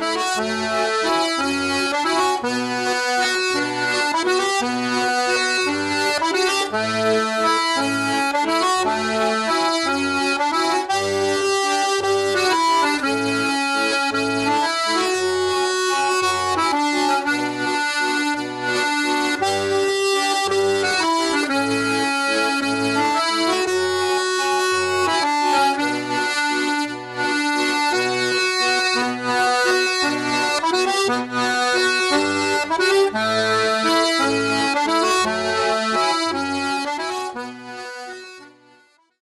Música Bye.